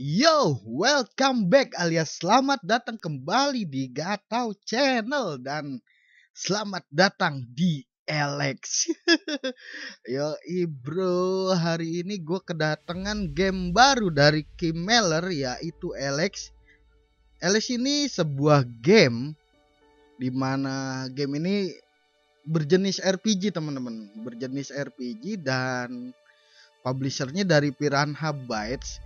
Yo, welcome back alias selamat datang kembali di Gatau Channel dan selamat datang di Alex. Yo, bro, hari ini gue kedatangan game baru dari Kim Meller yaitu Alex. Alex ini sebuah game di mana game ini berjenis RPG teman-teman, berjenis RPG dan publishernya dari Piranha Bytes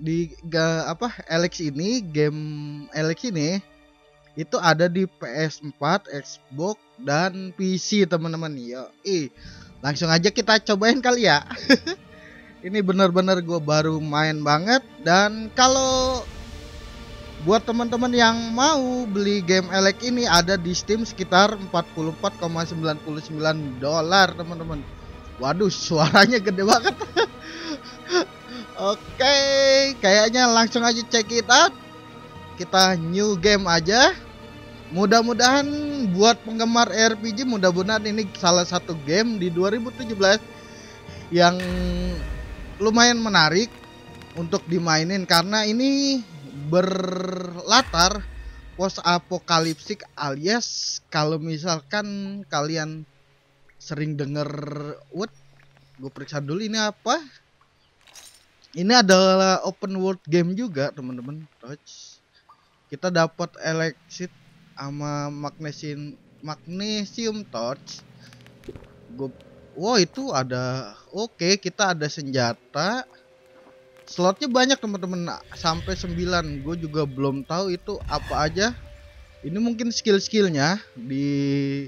di ga, apa Alex ini game Alex ini itu ada di PS4, Xbox dan PC teman-teman ya. Ih, langsung aja kita cobain kali ya. ini bener-bener gue baru main banget dan kalau buat teman-teman yang mau beli game Alex ini ada di Steam sekitar 44,99 dolar teman-teman. Waduh, suaranya gede banget. Oke, kayaknya langsung aja check it out. Kita new game aja. Mudah-mudahan buat penggemar RPG mudah-mudahan ini salah satu game di 2017 yang lumayan menarik untuk dimainin karena ini berlatar post apokaliptik alias kalau misalkan kalian sering denger what gue periksa dulu ini apa ini adalah open world game juga teman-teman. Touch. Kita dapat eleksit sama magnesium magnesium torch gue wow itu ada oke okay, kita ada senjata. Slotnya banyak teman-teman. Sampai 9 gue juga belum tahu itu apa aja. Ini mungkin skill-skillnya di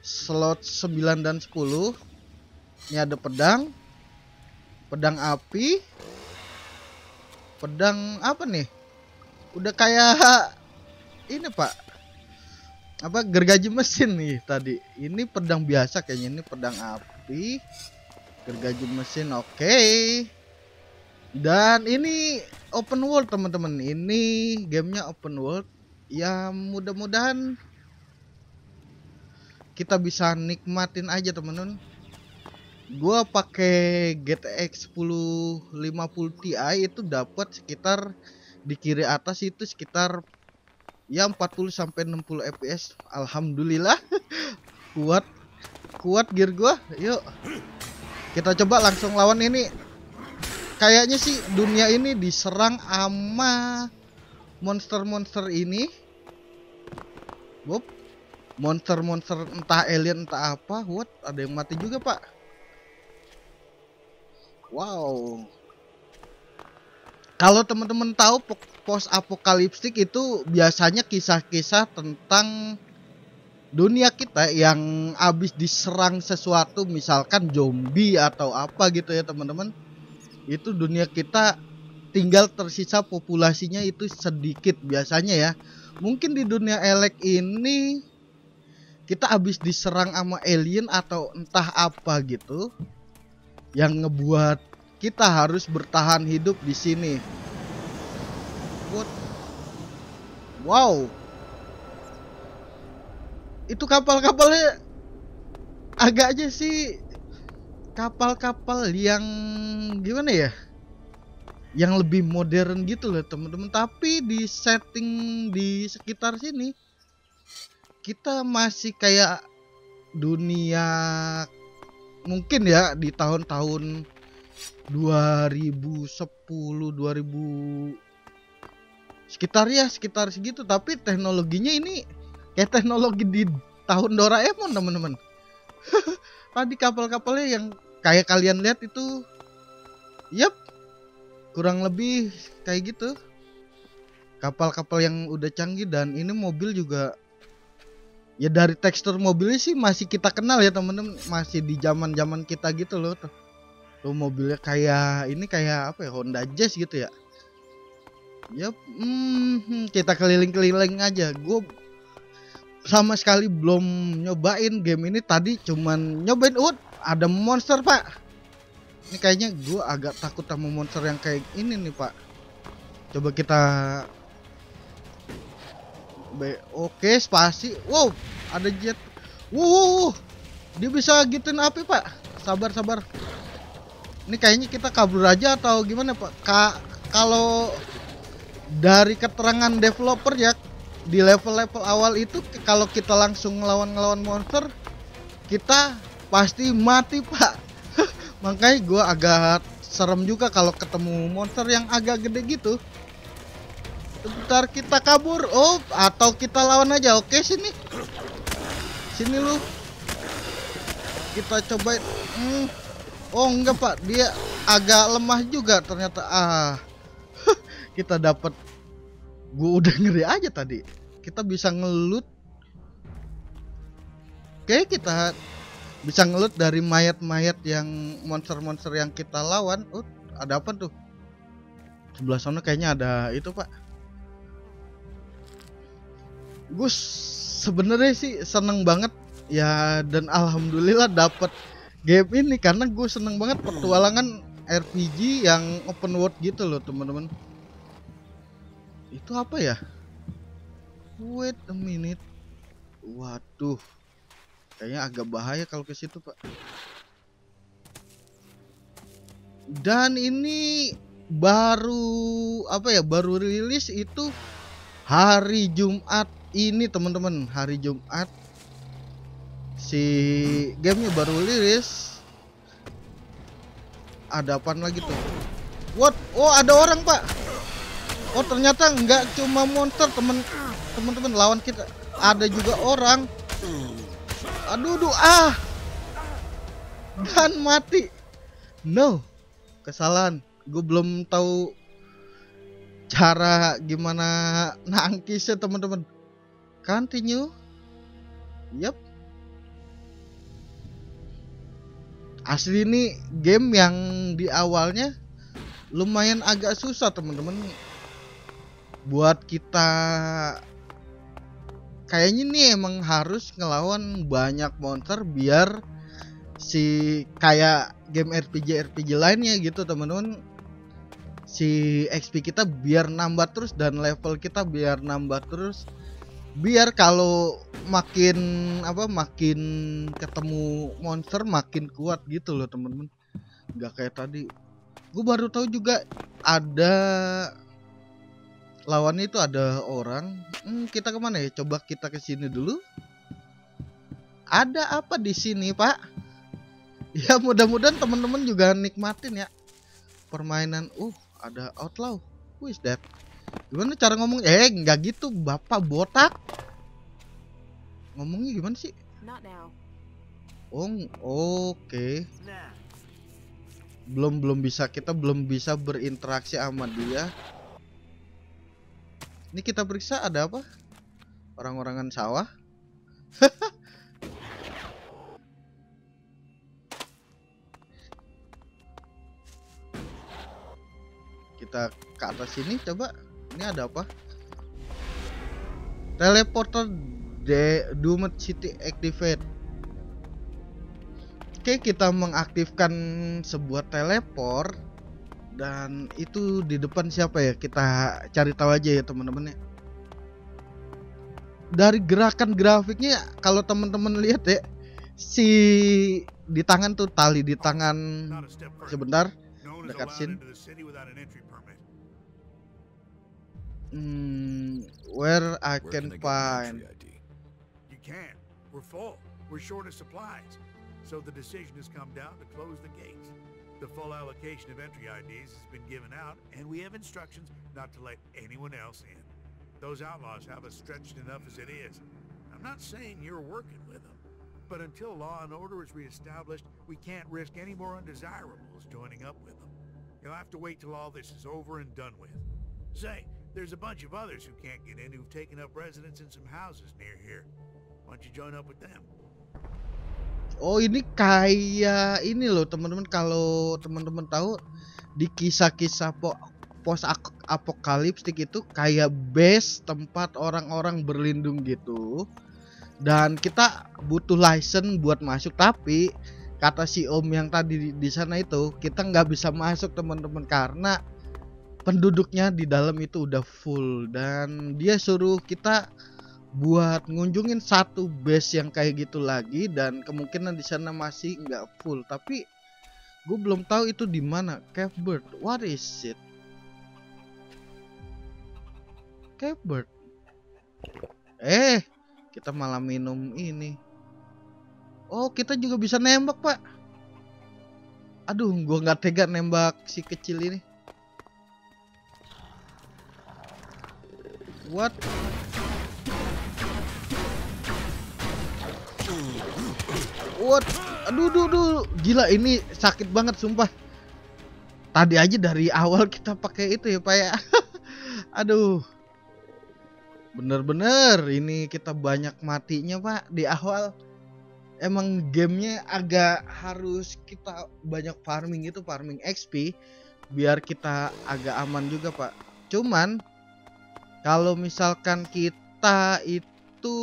slot 9 dan 10 ini ada pedang pedang api. Pedang apa nih? Udah kayak ini pak. Apa gergaji mesin nih tadi. Ini pedang biasa kayaknya ini pedang api. Gergaji mesin oke. Okay. dan ini open world teman-teman. Ini gamenya open world. Ya mudah-mudahan kita bisa nikmatin aja teman-teman gua pakai GTX 1050 Ti itu dapat sekitar di kiri atas itu sekitar ya 40 sampai 60 fps alhamdulillah. Kuat. Kuat gear gua. Yuk. Kita coba langsung lawan ini. Kayaknya sih dunia ini diserang ama monster-monster ini. Wup. monster-monster entah alien entah apa. What ada yang mati juga pak Wow. Kalau teman-teman tahu post apokaliptik itu biasanya kisah-kisah tentang dunia kita yang habis diserang sesuatu misalkan zombie atau apa gitu ya teman-teman. Itu dunia kita tinggal tersisa populasinya itu sedikit biasanya ya. Mungkin di dunia elek ini kita habis diserang sama alien atau entah apa gitu yang ngebuat kita harus bertahan hidup di sini. Wow. Itu kapal-kapalnya agak aja sih kapal-kapal yang gimana ya? Yang lebih modern gitu loh teman-teman. Tapi di setting di sekitar sini kita masih kayak dunia mungkin ya di tahun-tahun 2010 2000 sekitar ya sekitar segitu. Tapi teknologinya ini kayak teknologi di tahun Doraemon teman-teman. Tadi kapal-kapalnya yang kayak kalian lihat itu yep kurang lebih kayak gitu. Kapal-kapal yang udah canggih dan ini mobil juga ya dari tekstur mobilnya sih masih kita kenal ya temen-temen. Masih di zaman zaman kita gitu loh tuh. Tuh mobilnya kayak ini kayak apa ya Honda Jazz gitu ya. Ya hmm, kita keliling-keliling aja. Gue sama sekali belum nyobain game ini. Tadi cuman nyobain ut ada monster pak. Ini kayaknya gue agak takut sama monster yang kayak ini nih pak. Coba kita B oke spasi. Wow ada jet. Wow dia bisa gituin api pak. Sabar sabar. Ini kayaknya kita kabur aja atau gimana pak? Ka kalau dari keterangan developer ya di level-level awal itu kalau kita langsung ngelawan-ngelawan monster kita pasti mati pak. Makanya gue agak serem juga kalau ketemu monster yang agak gede gitu Bentar kita kabur. Oh atau kita lawan aja. Oke sini. Sini lu. Kita coba hmm. oh enggak pak. Dia agak lemah juga ternyata. Ah. Kita dapat gue udah ngeri aja tadi. Kita bisa ngelut. Oke kita bisa ngelut dari mayat-mayat yang monster-monster yang kita lawan. Oh ada apa tuh? Sebelah sana kayaknya ada itu pak gue sebenarnya sih seneng banget. Ya dan alhamdulillah dapat game ini. Karena gue seneng banget petualangan RPG yang open world gitu loh teman-teman. Itu apa ya? Wait a minute. Waduh. Kayaknya agak bahaya kalau ke situ pak. Dan ini baru apa ya baru rilis itu hari Jumat ini teman-teman hari Jumat. Si gamenya baru rilis. Ada apa lagi tuh? What? Oh ada orang pak. Oh ternyata nggak cuma monster temen teman-teman lawan kita. Ada juga orang. Aduh duh ah. Dan mati. No. Kesalahan. Gue belum tahu cara gimana nangkisnya teman-teman continue. Yep asli ini game yang di awalnya lumayan agak susah teman-teman. Buat kita kayaknya nih emang harus ngelawan banyak monster biar si kayak game RPG RPG lainnya gitu teman-teman. Si XP kita biar nambah terus dan level kita biar nambah terus biar kalau makin apa makin ketemu monster makin kuat gitu loh temen-temen. Nggak kayak tadi. Gue baru tahu juga ada lawannya itu ada orang. Hmm, kita ke mana ya? Coba kita ke sini dulu. Ada apa di sini pak? Ya mudah-mudahan teman-teman juga nikmatin ya permainan. Uh ada outlaw. Who is that gimana cara ngomong eh nggak gitu bapak botak ngomongnya gimana sih oh oke okay. belum belum bisa kita belum bisa berinteraksi sama dia ini kita periksa ada apa? Orang-orangan sawah. kita ke atas sini coba. Ini ada apa? Teleporter de Doomed City Activate. Oke, kita mengaktifkan sebuah teleport. Dan itu di depan siapa ya? Kita cari tahu aja ya teman-teman ya. Dari gerakan grafiknya kalau teman-teman lihat ya si di tangan tuh tali di tangan sebentar dekat sini hmm, where I can find you can't we're full we're short of supplies so the decision has come down to close the gates The full allocation of entry IDs has been given out, and we have instructions not to let anyone else in. Those outlaws have us stretched enough as it is. I'm not saying you're working with them, but until law and order is reestablished, we can't risk any more undesirables joining up with them. You'll have to wait till all this is over and done with. Say, there's a bunch of others who can't get in who've taken up residence in some houses near here. Why don't you join up with them? Oh ini kayak ini loh teman-teman kalau teman-teman tahu di kisah-kisah po pos apokaliptik itu kayak base tempat orang-orang berlindung gitu dan kita butuh license buat masuk tapi kata si om yang tadi di, di sana itu kita nggak bisa masuk teman-teman karena penduduknya di dalam itu udah full dan dia suruh kita buat ngunjungin satu base yang kayak gitu lagi dan kemungkinan di sana masih nggak full tapi gue belum tahu itu di mana Cave Bird what is it scabbard. Eh, kita malah minum ini. Oh, kita juga bisa nembak, Pak. Aduh, gua nggak tega nembak si kecil ini. What? What? Aduh, aduh, aduh. Gila ini sakit banget sumpah. Tadi aja dari awal kita pakai itu ya, Pak ya. aduh. Bener-bener ini kita banyak matinya, Pak, di awal. Emang gamenya agak harus kita banyak farming itu, farming XP biar kita agak aman juga, Pak. Cuman kalau misalkan kita itu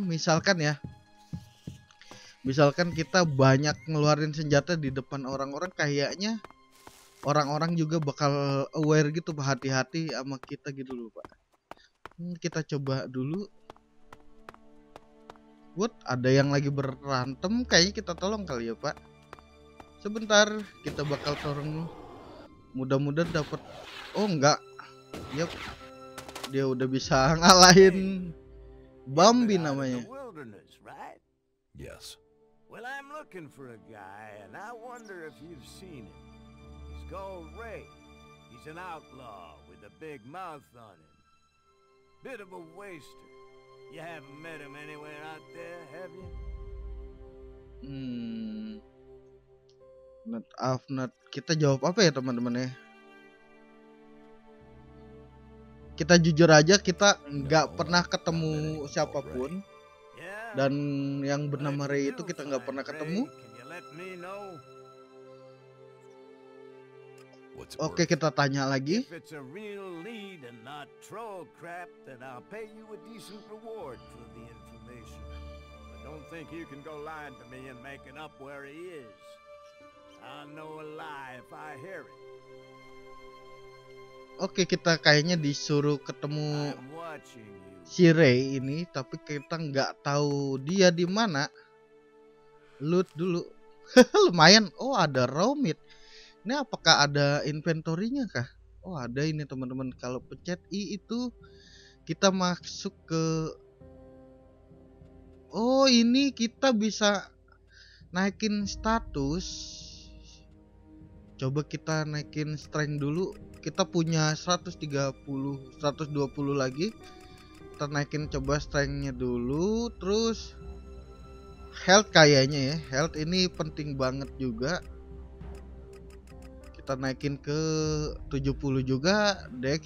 misalkan ya misalkan kita banyak ngeluarin senjata di depan orang-orang kayaknya orang-orang juga bakal aware gitu hati-hati sama kita gitu loh pak. Hmm, kita coba dulu. What? Ada yang lagi berantem? Kayaknya kita tolong kali ya pak. Sebentar kita bakal tolong Mudah-mudahan dapat Oh enggak. Yap Dia udah bisa ngalahin Bambi namanya Yes. Well, I'm looking for a guy, and I wonder if you've seen him. He's called Ray. He's an outlaw with a big mouth on him. Bit of a waster. You haven't met him anywhere out there, have you? Hmm. Not not. Kita jawab apa ya teman-teman ya? Kita jujur aja kita nggak pernah ketemu siapa pun dan yang bernama Ray itu kita nggak pernah ketemu. Oke kita tanya lagi. Don't. Oke kita kayaknya disuruh ketemu si Ray ini, tapi kita nggak tahu dia di mana. Loot dulu. Lumayan. Oh ada raw meat. Ini apakah ada inventorinya kah? Oh ada ini teman-teman. Kalau pencet I itu kita masuk ke. Oh ini kita bisa naikin status. Coba kita naikin strength dulu. Kita punya 130, 120 lagi kita naikin coba strengthnya dulu terus health kayaknya ya health ini penting banget juga. Kita naikin ke 70 juga dex.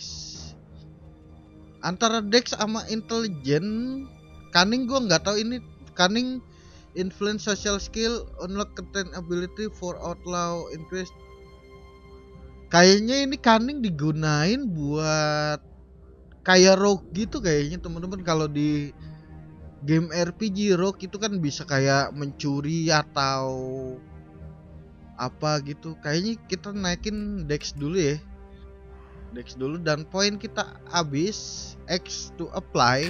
Antara dex sama intelligent cunning gua nggak tahu ini cunning influence social skill unlock content ability for outlaw increase kayaknya ini cunning digunain buat kayak rogue gitu kayaknya teman-teman. Kalau di game RPG rogue itu kan bisa kayak mencuri atau apa gitu. Kayaknya kita naikin dex dulu ya. Dex dulu dan poin kita habis. X to apply.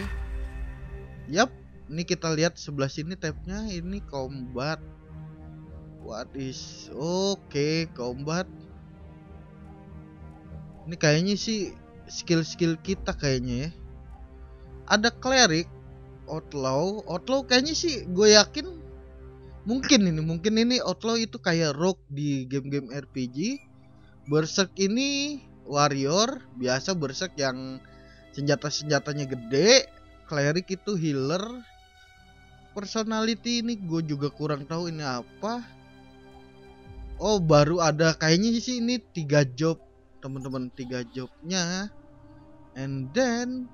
Yap ini kita lihat sebelah sini tabnya. Ini combat. What is oke combat ini kayaknya sih skill-skill kita kayaknya ya. Ada cleric, outlaw, outlaw kayaknya sih gue yakin mungkin ini mungkin ini outlaw itu kayak rogue di game-game RPG. Berserk ini warrior, biasa berserk yang senjata-senjatanya gede. Cleric itu healer. Personality ini gue juga kurang tahu ini apa. Oh baru ada kayaknya sih ini tiga job teman-teman tiga jobnya. And then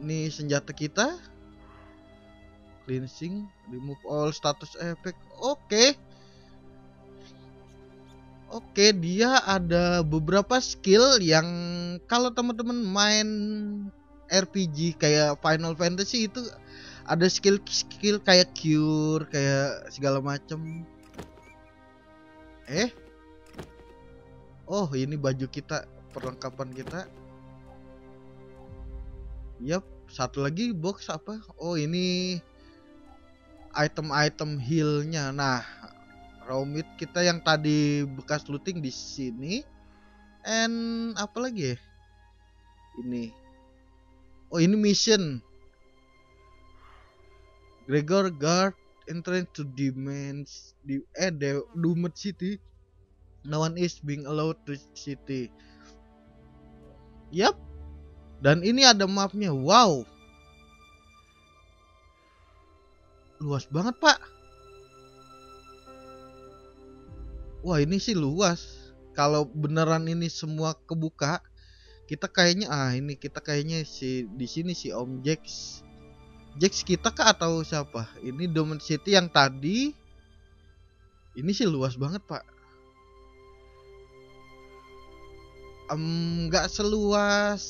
ini senjata kita cleansing remove all status effect. Oke. Oke dia ada beberapa skill yang kalau teman-teman main RPG kayak Final Fantasy itu ada skill skill kayak cure kayak segala macem. Eh Oh ini baju kita perlengkapan kita. Yap satu lagi box apa? Oh ini item-item healnya. Nah raw kita yang tadi bekas looting di sini. And apa lagi ya? ini oh ini mission Gregor guard entrance to demons di eh Doomed City no one is being allowed to city. Yap. Dan ini ada mapnya. Wow. Luas banget pak. Wah ini sih luas. Kalau beneran ini semua kebuka kita kayaknya ah ini kita kayaknya si di sini si Om Jax. Jax kita kah atau siapa? Ini Domain City yang tadi. Ini sih luas banget pak nggak um, seluas.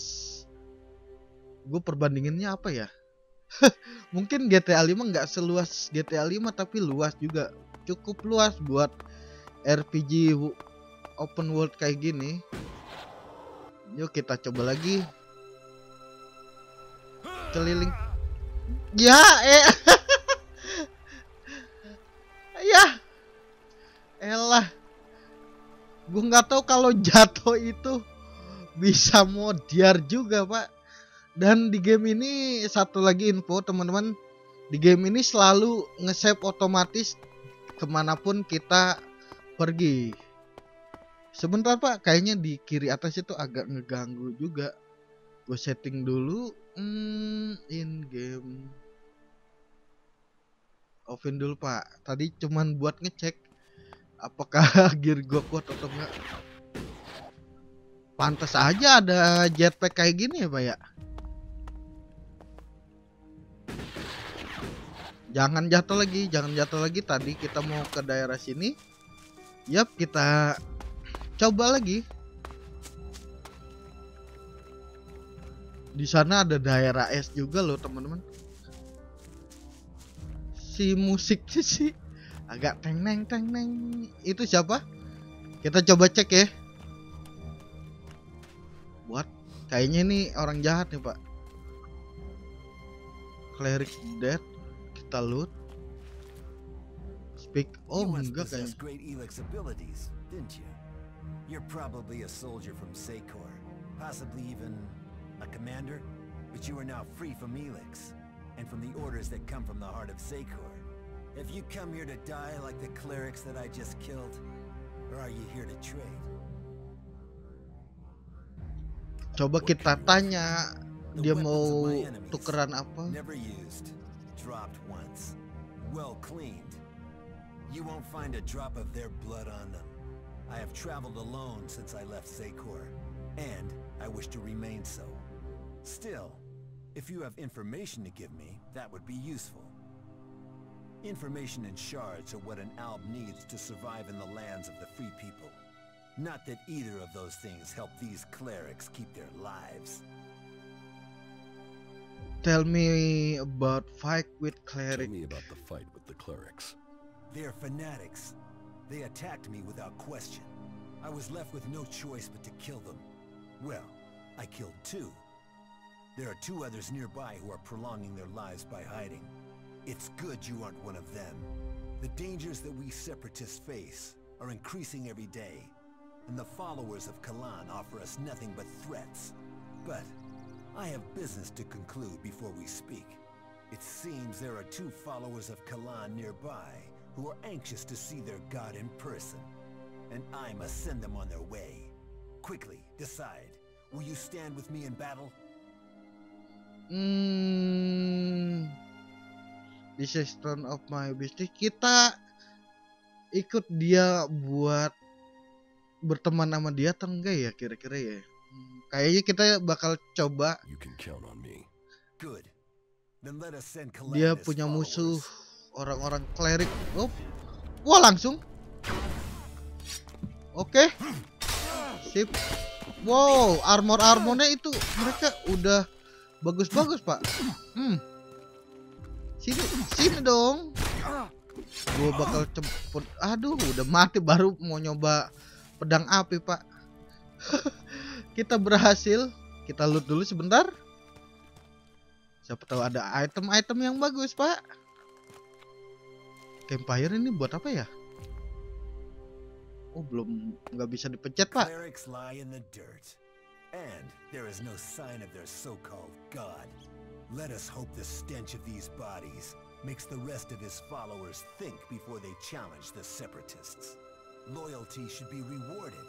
Gue perbandingannya apa ya? Mungkin GTA 5 nggak seluas GTA 5 tapi luas juga. Cukup luas buat RPG open world kayak gini. Yuk kita coba lagi. Keliling. Ya eh. Ya. Elah. Gue nggak tahu kalau jatuh itu bisa modiar juga pak. Dan di game ini satu lagi info teman-teman di game ini selalu nge-save otomatis ke mana pun kita pergi. Sebentar pak kayaknya di kiri atas itu agak ngeganggu juga. Gue setting dulu hmm, in game. Offin dulu pak. Tadi cuman buat ngecek apakah gear gue kuat atau enggak pantas aja ada jetpack kayak gini ya pak ya? Jangan jatuh lagi jangan jatuh lagi. Tadi kita mau ke daerah sini. Yap kita coba lagi. Di sana ada daerah es juga loh teman-teman. Si musiknya sih agak teng neng teng neng itu siapa? Kita coba cek ya buat kayaknya ini orang jahat nih pak cleric dead kita loot speak oh enggak kayaknya great Elix abilities, didn't you? You're probably a soldier from Secor, possibly even a commander, but you are now free from Elix and from the orders that come from the heart of Secor. Have you come here to die like the clerics that I just killed, or are you here to trade? Coba kita tanya dia mau tukeran apa? Well cleaned. You won't find a drop of their blood on them. I have traveled alone since I left Secor, and I wish to remain so. Still, if you have information to give me, that would be useful. Information and shards are what an alb needs to survive in the lands of the free people. Not that either of those things help these clerics keep their lives. Tell me about fight with clerics. Tell me about the fight with the clerics. They're fanatics. They attacked me without question. I was left with no choice but to kill them. Well, I killed two. There are two others nearby who are prolonging their lives by hiding. It's good you aren't one of them. The dangers that we separatists face are increasing every day, and the followers of Kalan offer us nothing but threats. But I have business to conclude before we speak. It seems there are two followers of Kalan nearby who are anxious to see their god in person. And I must send them on their way. Quickly, decide. Will you stand with me in battle? Hmm, this is turn of my business. Kita ikut dia buat berteman sama dia atau enggak ya kira-kira ya? Hmm, Kayaknya kita bakal coba. Dia punya musuh orang-orang klerik. Oh, wah langsung. Oke, sip. Wow, armor-armornya itu mereka udah bagus-bagus pak. Hmm. Sini, sini dong. Gue bakal cepet. Aduh, udah mati baru mau nyoba pedang api pak. Kita berhasil. Kita loot dulu sebentar. Siapa tahu ada item-item yang bagus pak. Campfire ini buat apa ya? Oh belum nggak bisa dipencet pak. And there is no sign of their so-called god. Let us hope the stench of these bodies makes the rest of his followers think before they challenge the separatists. Loyalty should be rewarded.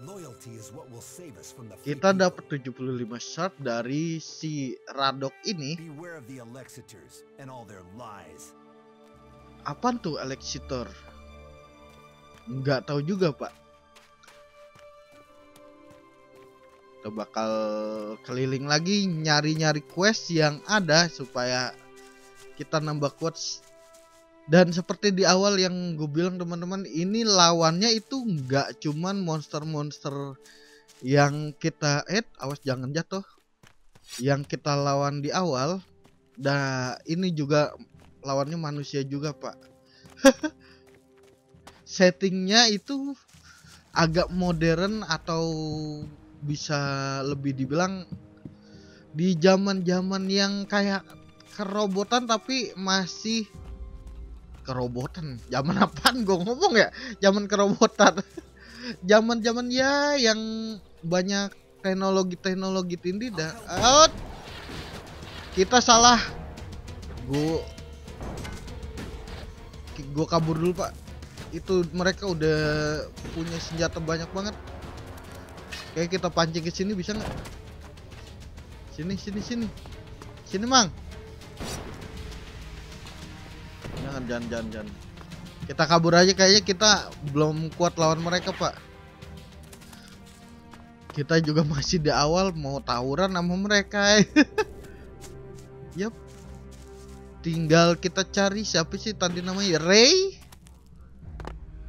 Loyalty is what will save us from the Kita dapat 75 shard dari si Radok ini. Beware of the Alexiters and all their lies. Apaan tuh Alexitor? Nggak tahu juga pak. Kita bakal keliling lagi nyari-nyari quest yang ada supaya kita nambah quotes. Dan seperti di awal yang gue bilang teman-teman, ini lawannya itu nggak cuman monster-monster yang kita eh awas jangan jatuh. Yang kita lawan di awal, dah ini juga lawannya manusia juga pak settingnya itu agak modern atau bisa lebih dibilang di zaman zaman yang kayak kerobotan tapi masih kerobotan. Zaman apaan gue ngomong ya? Zaman kerobotan. Zaman zaman ya yang banyak teknologi teknologi tinggi dah. Out. Kita salah. Gue gue kabur dulu pak. Itu mereka udah punya senjata banyak banget. Kayak kita pancing ke sini bisa nggak? Sini sini sini. Sini mang jangan jangan jangan kita kabur aja kayaknya kita belum kuat lawan mereka pak. Kita juga masih di awal mau tawuran sama mereka. Yap tinggal kita cari siapa sih tadi namanya? Ray?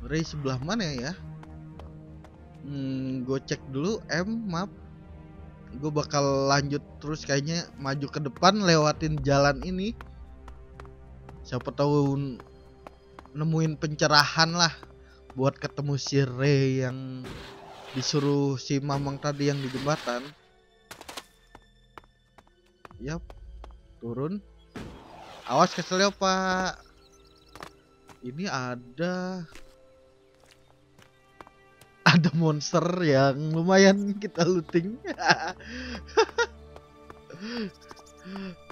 Ray sebelah mana ya? Hmm, gue cek dulu M map gue bakal lanjut terus kayaknya maju ke depan lewatin jalan ini siapa tahu nemuin pencerahan lah buat ketemu si Ray yang disuruh si Mamang tadi yang di jembatan. Yap turun. Awas keselnya pak. Ini ada Ada monster yang lumayan kita looting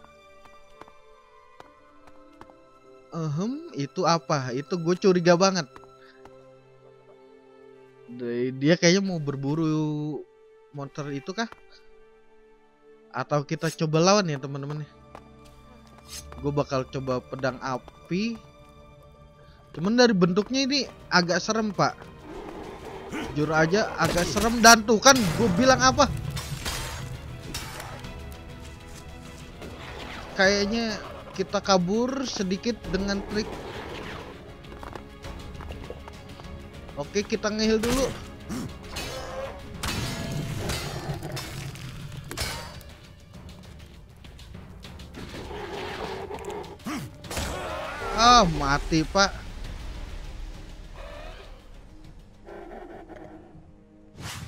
Ehem, itu apa? Itu gue curiga banget. Dia- kayaknya mau berburu monster itu kah? Atau kita coba lawan ya teman-teman gue bakal coba pedang api cuman dari bentuknya ini agak serem pak jujur aja agak serem dan tuh kan gue bilang apa kayaknya kita kabur sedikit dengan trik oke kita ngehil dulu Ah, mati, Pak.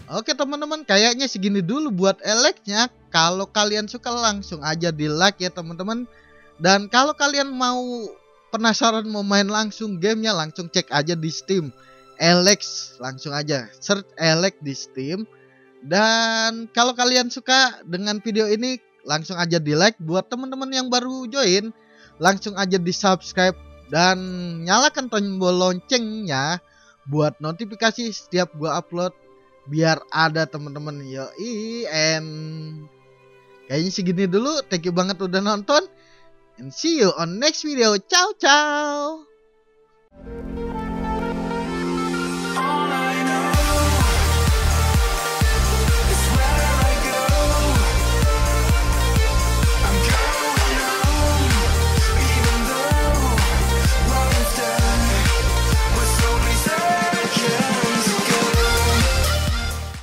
Oke, teman-teman, kayaknya segini dulu buat eleknya. Kalau kalian suka langsung aja di like ya, teman-teman. Dan kalau kalian mau penasaran mau main langsung gamenya, langsung cek aja di Steam. Alex, langsung aja search Alex di Steam. Dan kalau kalian suka dengan video ini, langsung aja di like. Buat teman-teman yang baru join, langsung aja di subscribe dan nyalakan tombol loncengnya buat notifikasi setiap gua upload biar ada teman-teman yoi and kayaknya segini dulu thank you banget udah nonton and see you on next video. Ciao ciao